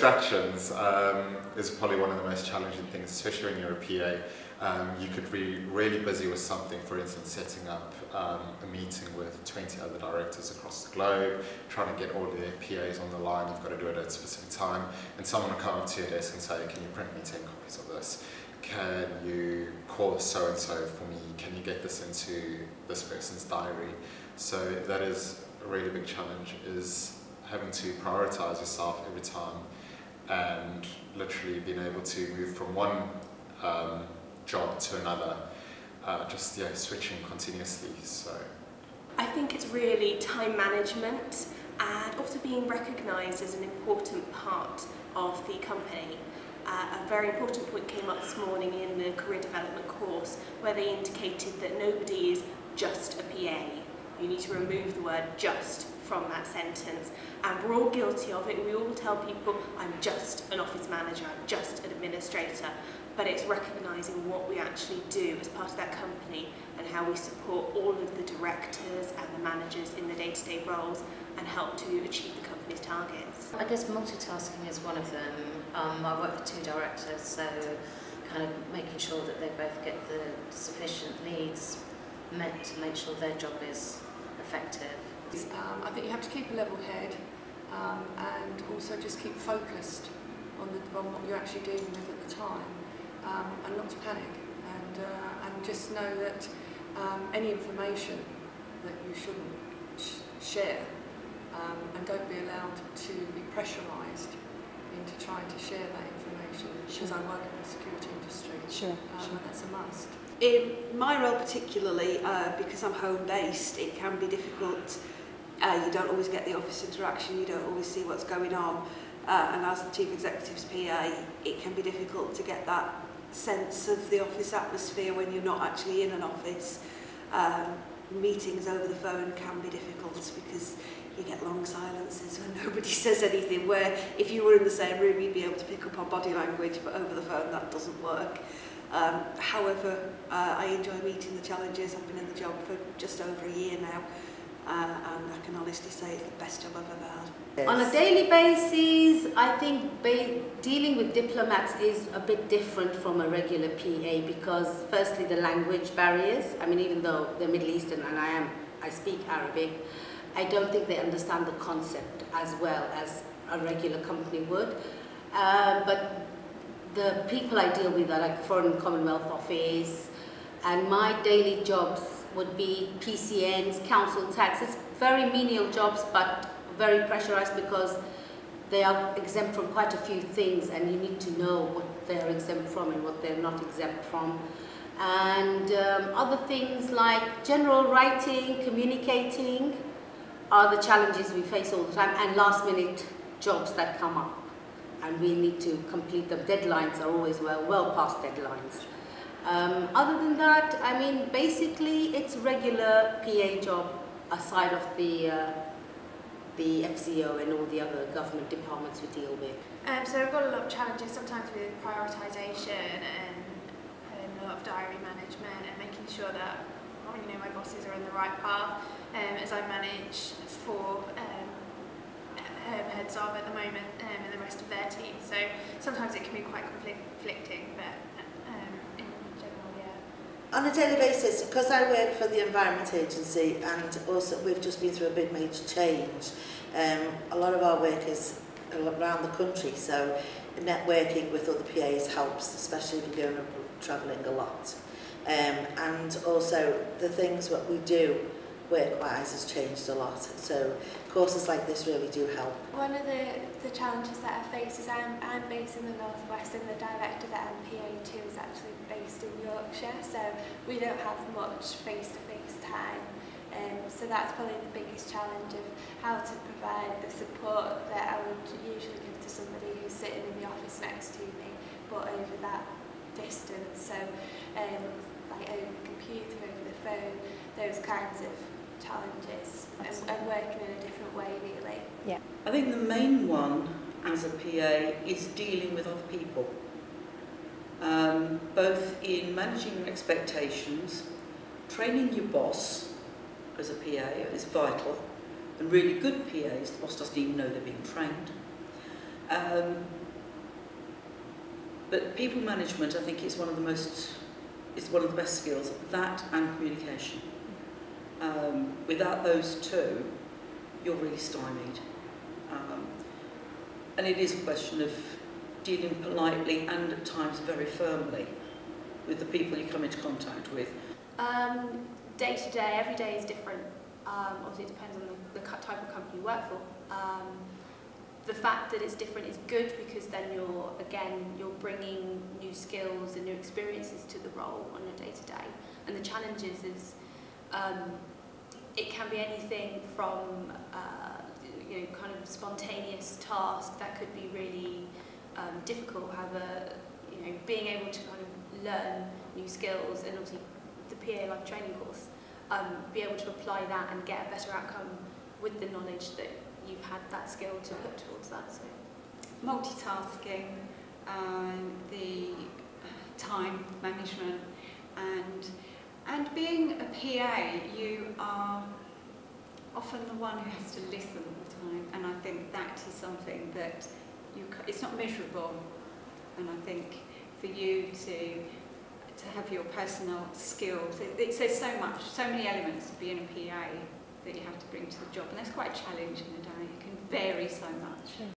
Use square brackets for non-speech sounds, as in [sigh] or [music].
distractions um, is probably one of the most challenging things, especially when you're a PA. Um, you could be really busy with something, for instance, setting up um, a meeting with 20 other directors across the globe, trying to get all their PAs on the line, you've got to do it at a specific time, and someone will come up to your desk and say, can you print me 10 copies of this? Can you call so-and-so for me? Can you get this into this person's diary? So that is a really big challenge, is having to prioritize yourself every time and literally being able to move from one um, job to another, uh, just yeah, switching continuously. So I think it's really time management and also being recognised as an important part of the company. Uh, a very important point came up this morning in the career development course where they indicated that nobody is just a PA. You need to remove the word just from that sentence. And we're all guilty of it. We all tell people, I'm just an office manager, I'm just an administrator but it's recognising what we actually do as part of that company and how we support all of the directors and the managers in the day-to-day -day roles and help to achieve the company's targets. I guess multitasking is one of them. Um, I work for two directors, so kind of making sure that they both get the sufficient needs met to make sure their job is effective. Um, I think you have to keep a level head um, and also just keep focused on, the, on what you're actually dealing with at the time um, and not to panic and, uh, and just know that um, any information that you shouldn't sh share um, and don't be allowed to be pressurised into trying to share that information sure. because I work in the security industry sure, um, sure. and that's a must. in my role particularly, uh, because I'm home-based, it can be difficult. Uh, you don't always get the office interaction, you don't always see what's going on. Uh, and as the Chief Executive's PA, it can be difficult to get that sense of the office atmosphere when you're not actually in an office. Um, meetings over the phone can be difficult because you get long silences when [laughs] nobody says anything, where if you were in the same room, you'd be able to pick up on body language, but over the phone that doesn't work. Um, however, uh, I enjoy meeting the challenges. I've been in the job for just over a year now uh, and I can honestly say it's the best job I've ever had. Yes. On a daily basis, I think dealing with diplomats is a bit different from a regular PA because firstly the language barriers, I mean even though they're Middle Eastern and I am, I speak Arabic, I don't think they understand the concept as well as a regular company would. Uh, but the people I deal with are like Foreign Commonwealth Office and my daily jobs would be PCNs, council tax. It's very menial jobs but very pressurized because they are exempt from quite a few things and you need to know what they're exempt from and what they're not exempt from. And um, other things like general writing, communicating are the challenges we face all the time and last minute jobs that come up and we need to complete them. Deadlines are always well, well past deadlines. Um, other than that, I mean, basically it's regular PA job aside of the uh, the FCO and all the other government departments we deal with? Um, so we've got a lot of challenges sometimes with prioritisation and, and a lot of diary management and making sure that you know my bosses are on the right path um, as I manage four um, heads of at the moment um, and the rest of their team. So sometimes it can be quite conflicting, but um, in general, yeah. On a daily basis, because I work for the Environment Agency and also we've just been through a big major change, um, a lot of our work is around the country, so networking with other PAs helps, especially if you're going travelling a lot. Um, and also the things that we do work-wise has changed a lot. So courses like this really do help. One of the, the challenges that I face is I'm, I'm based in the Northwest and the director of the MPA2 is actually based in Yorkshire, so we don't have much face-to-face -face time. Um, so that's probably the biggest challenge of how to provide the support that I would usually give to somebody who's sitting in the office next to me, but over that distance. So um, like over the computer, over the phone, those kinds of challenges and, and working in a different way really. Yeah. I think the main one as a PA is dealing with other people. Um, both in managing expectations, training your boss, as a PA is vital, and really good PAs, the boss doesn't even know they're being trained, Um, but people management, I think, is one of the most, is one of the best skills. That and communication. Um, without those two, you're really stymied. Um, and it is a question of dealing politely and at times very firmly with the people you come into contact with. Um, day to day, every day is different. Um, obviously, it depends on the, the type of company you work for. Um, the fact that it's different is good because then you're again you're bringing new skills and new experiences to the role on a day to day. And the challenges is um, it can be anything from uh, you know kind of spontaneous task that could be really um, difficult. However, you know being able to kind of learn new skills and obviously the PA Life Training course, um, be able to apply that and get a better outcome with the knowledge that you've had that skill to put towards that. So. multitasking, um, the time management, and and being a PA, you are often the one who has to listen all the time, and I think that is something that you it's not measurable, and I think for you to to have your personal skills, it, it says so much, so many elements of being a PA that you have to bring to the job, and that's quite a challenge in a day. It can vary so much.